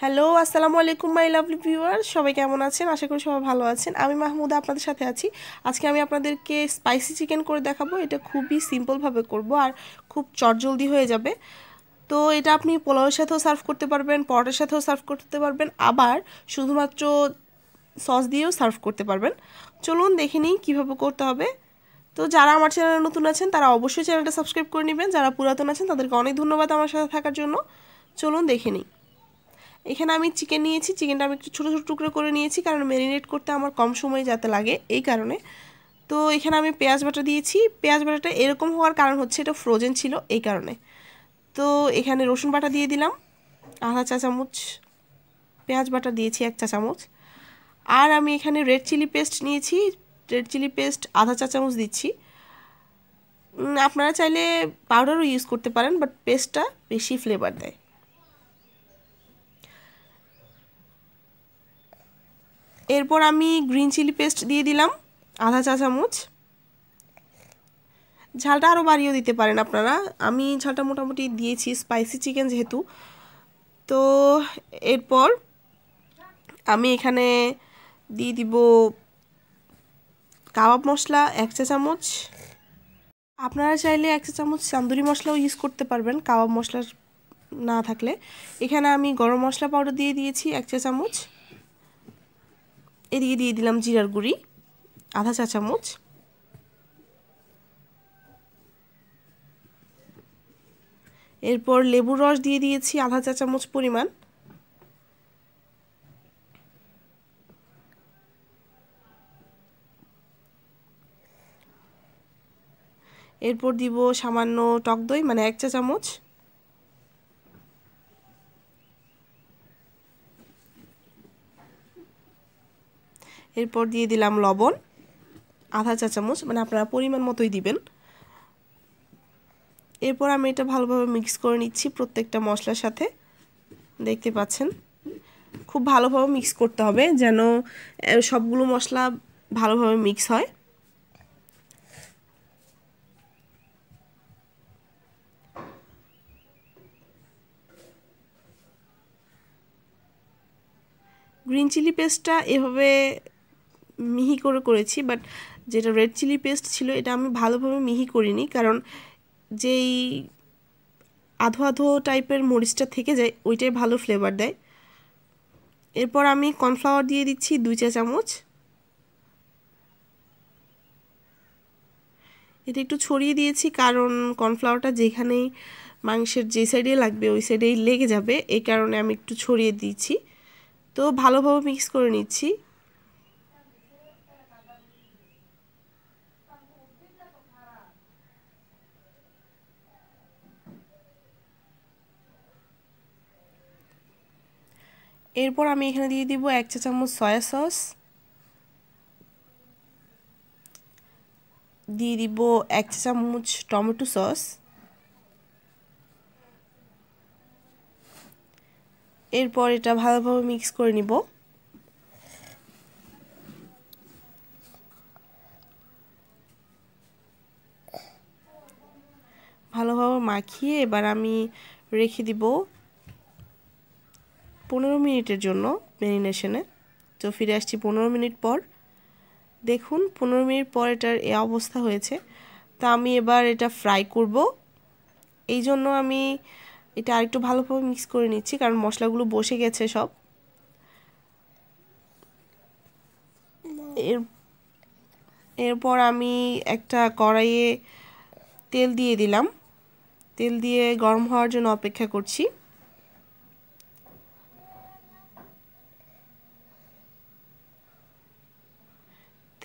Hello, আসসালামু আলাইকুম, my lovely viewer. সবাই কেমন আছেন? আশা করি সবাই ভালো আছেন। আমি মাহমুদা আপনাদের সাথে আছি। আজকে আমি আপনাদেরকে স্পাইসি চিকেন করে দেখাবো। এটা খুবই সিম্পলভাবে করব আর খুব চটজলদি হয়ে যাবে। তো এটা আপনি পোলাওয়ের সাথেও সার্ভ করতে পারবেন, পরোটার সাথেও সার্ভ করতে পারবেন, আবার শুধুমাত্র সস দিয়েও সার্ভ করতে পারবেন। চলুন দেখে নিই কীভাবে করতে হবে। তো যারা আমার চ্যানেলে নতুন আছেন, তারা অবশ্যই চ্যানেলটা সাবস্ক্রাইব করে নেবেন। যারা পুরাতন আছেন, তাদেরকে অনেক ধন্যবাদ আমার সাথে থাকার জন্য। চলুন দেখে নিই। এখানে আমি চিকেন নিয়েছি চিকেনটা আমি একটু ছোটো ছোটো টুকরো করে নিয়েছি কারণ ম্যারিনেট করতে আমার কম সময় যাতে লাগে এই কারণে। তো এখানে আমি পেঁয়াজ বাটা দিয়েছি। পেঁয়াজ বাটাটা এরকম হওয়ার কারণ হচ্ছে এটা ফ্রোজেন ছিল এই কারণে। তো এখানে রসুন বাটা দিয়ে দিলাম, আধা চা চামচ পেঁয়াজ বাটা দিয়েছি, এক চা চামচ। আর আমি এখানে রেড চিলি পেস্ট নিয়েছি। রেড চিলি পেস্ট আধা চা চামচ দিচ্ছি। আপনারা চাইলে পাউডারও ইউজ করতে পারেন বাট পেস্টটা বেশি ফ্লেভার দেয়। এরপর আমি গ্রিন চিলি পেস্ট দিয়ে দিলাম, আধা চা চামচ। ঝালটা আরও বাড়িয়েও দিতে পারেন আপনারা। আমি ঝালটা মোটামুটি দিয়েছি স্পাইসি চিকেন যেহেতু। তো এরপর আমি এখানে দিয়ে দিব কাবাব মশলা, এক চা চামচ। আপনারা চাইলে এক চা চামচ চান্দুরি মশলাও ইউজ করতে পারবেন, কাবাব মশলা না থাকলে। এখানে আমি গরম মশলা পাউডার দিয়ে দিয়েছি, এক চা চামচ। এদিকে দিয়ে দিলাম জিরার গুঁড়ি, আধা চা চামচ। এরপর লেবুর রস দিয়ে দিয়েছি আধা চা চামচ পরিমাণ। এরপর দিব সামান্য টক দই মানে এক চা চামচ। এরপর দিয়ে দিলাম লবণ, আধা চা চামচ মানে আপনারা পরিমাণ মতোই দিবেন। এরপর আমি এটা ভালোভাবে মিক্স করে নিচ্ছি প্রত্যেকটা মশলার সাথে। দেখতে পাচ্ছেন? খুব ভালোভাবে মিক্স করতে হবে যেন সবগুলো মশলা ভালোভাবে মিক্স হয়। গ্রিন চিলি পেস্টটা এভাবে মিহি করে করেছি বাট যেটা রেড চিলি পেস্ট ছিল, এটা আমি ভালোভাবে মিহি করিনি, কারণ যেই আধো আধো টাইপের মরিচটা থেকে যায়, ওইটাই ভালো ফ্লেভার দেয়। এরপর আমি কর্নফ্লাওয়ার দিয়ে দিচ্ছি দুই চা চামচ। এটা একটু ছড়িয়ে দিয়েছি, কারণ কর্নফ্লাওয়ারটা যেখানেই মাংসের যে সাইডে লাগবে, ওই সাইডেই লেগে যাবে, এই কারণে আমি একটু ছড়িয়ে দিচ্ছি। তো ভালোভাবে মিক্স করে নিচ্ছি। এরপর আমি এখানে দিয়ে দিব এক চা চামচ সয়া সস দিয়ে দিব এক চা চামচ টমেটো সস এরপর এটা ভালোভাবে মিক্স করে নিব। ভালোভাবে মাখিয়ে এবার আমি রেখে দিব পনেরো মিনিটের জন্য ম্যারিনেশনে তো ফিরে আসছি পনেরো মিনিট পর। দেখুন, পনেরো মিনিট পর এটার এ অবস্থা হয়েছে। তা আমি এবার এটা ফ্রাই করব। এই জন্য আমি এটা আরেকটু ভালোভাবে মিক্স করে নিচ্ছি, কারণ মশলাগুলো বসে গেছে সব। এর, এরপর আমি একটা কড়াইয়ে তেল দিয়ে দিলাম। তেল দিয়ে গরম হওয়ার জন্য অপেক্ষা করছি।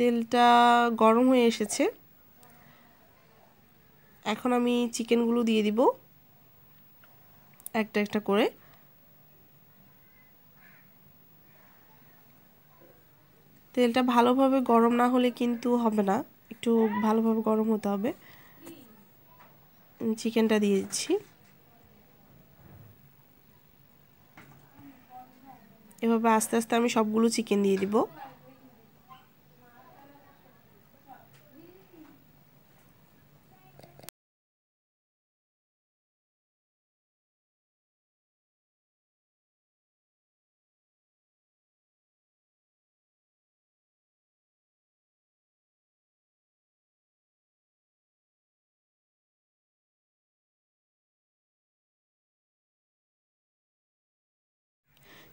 তেলটা গরম হয়ে এসেছে। এখন আমি চিকেনগুলো দিয়ে দিব। একটা একটা করে। তেলটা ভালোভাবে গরম না হলে কিন্তু হবে না। একটু ভালোভাবে গরম হতে হবে। চিকেনটা দিয়ে দিচ্ছি। এভাবে আস্তে আস্তে আমি সবগুলো চিকেন দিয়ে দিব।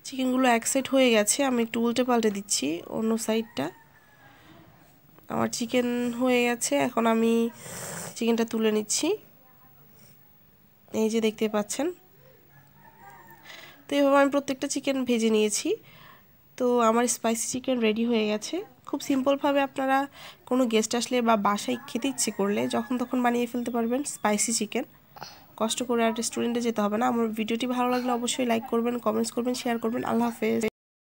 চিকেনগুলো এক সাইড হয়ে গেছে, আমি একটু উল্টে পাল্টে দিচ্ছি অন্য সাইডটা আমার চিকেন হয়ে গেছে, এখন আমি চিকেনটা তুলে নিচ্ছি। এই যে দেখতে পাচ্ছেন। তো এভাবে আমি প্রত্যেকটা চিকেন ভেজে নিয়েছি। তো আমার স্পাইসি চিকেন রেডি হয়ে গেছে। খুব সিম্পলভাবে আপনারা কোনো গেস্ট আসলে বা বাসায় খেতে ইচ্ছে করলে যখন তখন বানিয়ে ফেলতে পারবেন স্পাইসি চিকেন কষ্ট করে আর রেস্টুরেন্টে যেতে হবে না। আমার ভিডিওটি ভালো লাগলে অবশ্যই লাইক করবেন কমেন্টস করবেন শেয়ার করবেন। আল্লাহ হাফেজ।